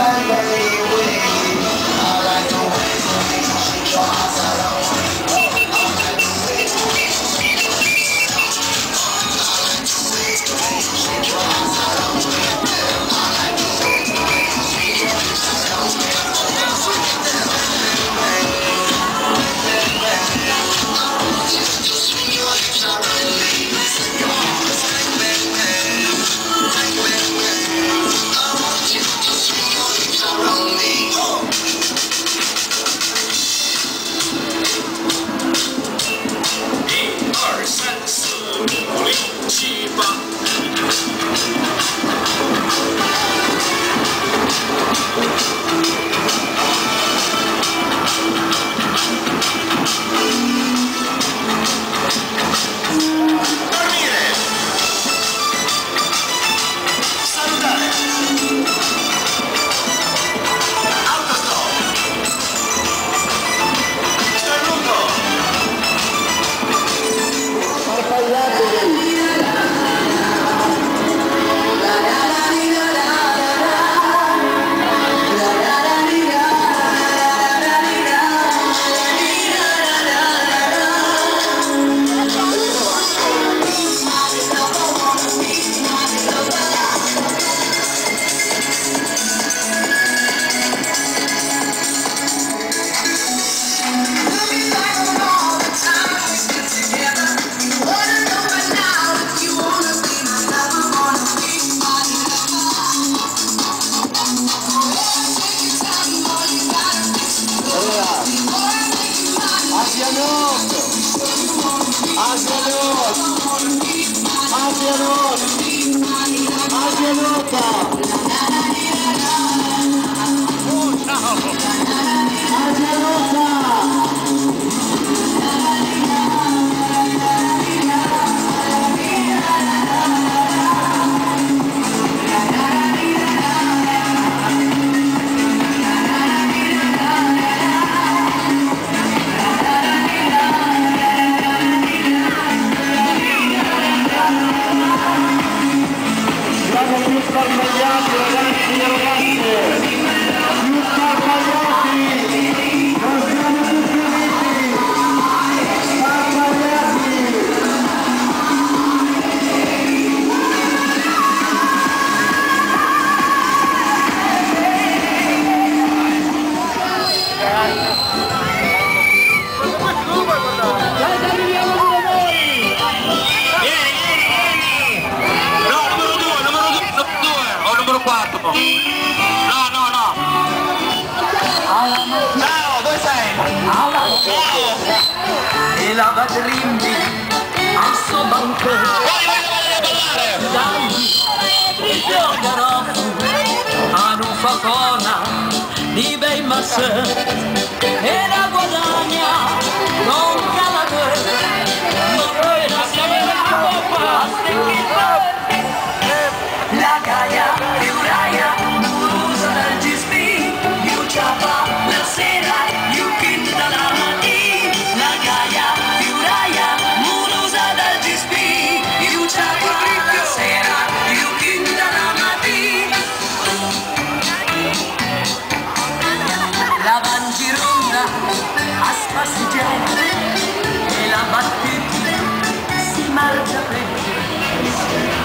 Bye-bye. Hadi Anadolu! Hadi Anadolu! i'm suo banco. Dai, il Teogarofo, Anufacona, di Beimas, e la l'avanti ronda a spassi e la batteria si marcia per te.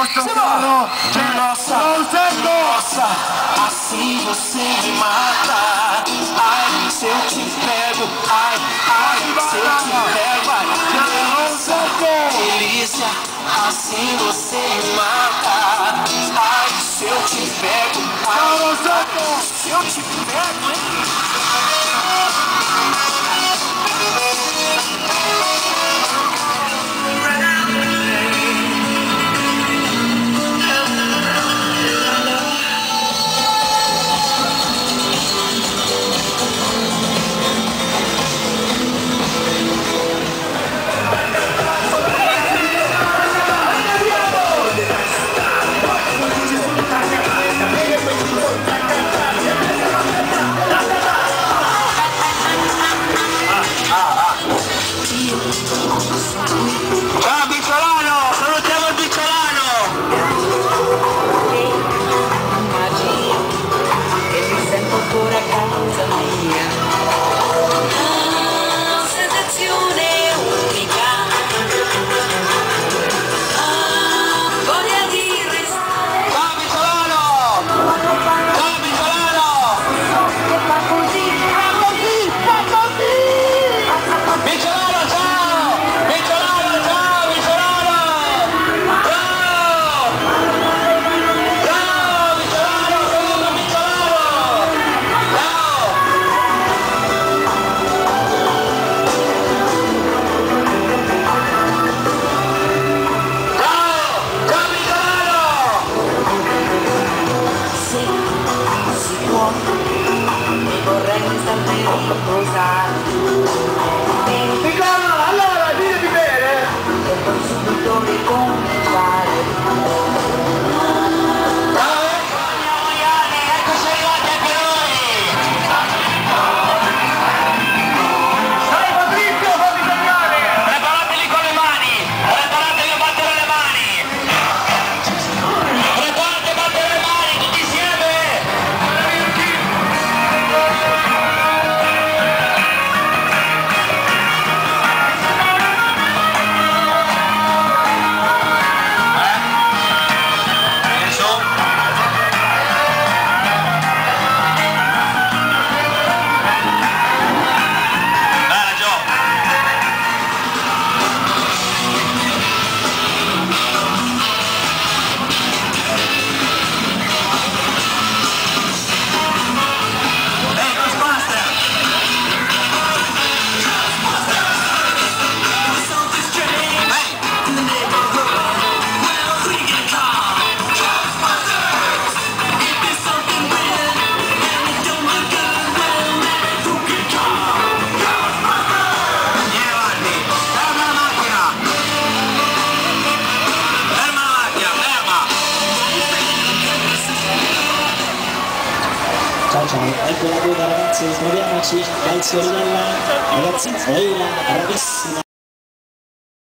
Nossa, Nossa, de nossa conserto. assim você me mata. Ai, se eu te pego, ai, ai, se eu te pego, ai, Nossa, delícia, assim você me mata. Ai, se eu te pego, ai, se eu te pego, hein? Ah! Francis, Maria Maciej, Calciolella, Ragazzi Freira, Ragazzi